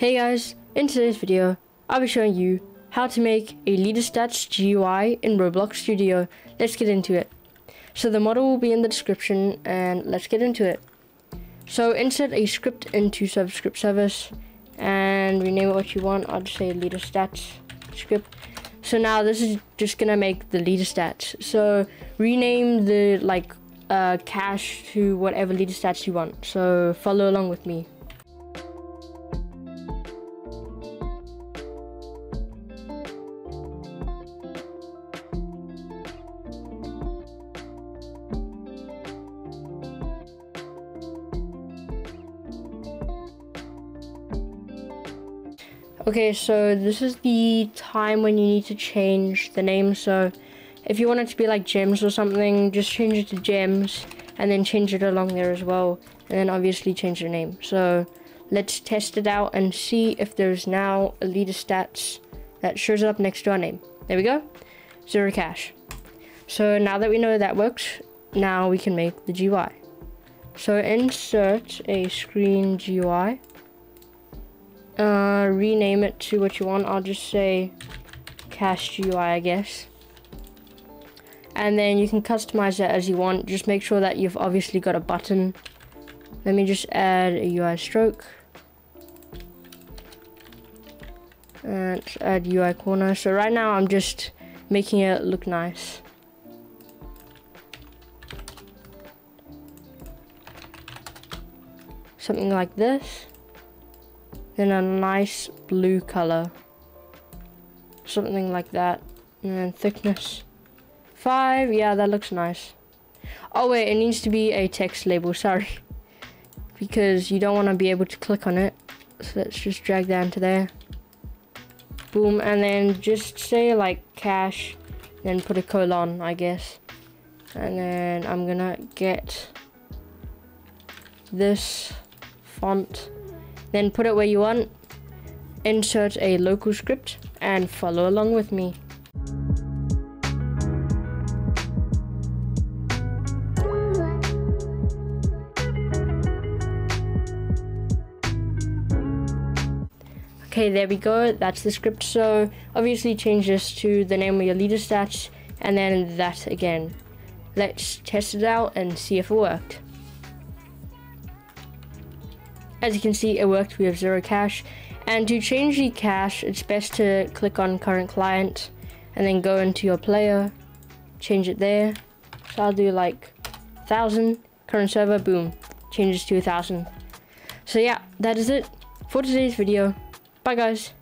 Hey guys, in today's video, I'll be showing you how to make a leader stats GUI in Roblox Studio. Let's get into it. So the model will be in the description and let's get into it. So insert a script into ServerScriptService and rename it what you want. I'll just say leader stats script. So now this is just gonna make the leader stats. So rename the like uh, cash to whatever leader stats you want. So follow along with me. Okay, so this is the time when you need to change the name. So if you want it to be like gems or something, just change it to gems and then change it along there as well. And then obviously change the name. So let's test it out and see if there's now a leader stats that shows up next to our name. There we go, zero cash. So now that we know that works, now we can make the GUI. So insert a screen GUI uh, rename it to what you want. I'll just say Cash UI, I guess. And then you can customize it as you want. Just make sure that you've obviously got a button. Let me just add a UI stroke. And add UI corner. So right now I'm just making it look nice. Something like this then a nice blue color. Something like that. And then thickness. Five yeah that looks nice. Oh wait it needs to be a text label sorry. Because you don't want to be able to click on it. So let's just drag that into there. Boom and then just say like cash then put a colon I guess. And then I'm gonna get this font then put it where you want, insert a local script, and follow along with me. Okay, there we go. That's the script. So obviously change this to the name of your leader stats and then that again. Let's test it out and see if it worked. As you can see, it worked. We have zero cash. And to change the cash, it's best to click on current client and then go into your player, change it there. So I'll do like 1000, current server, boom, changes to a 1000. So yeah, that is it for today's video. Bye guys.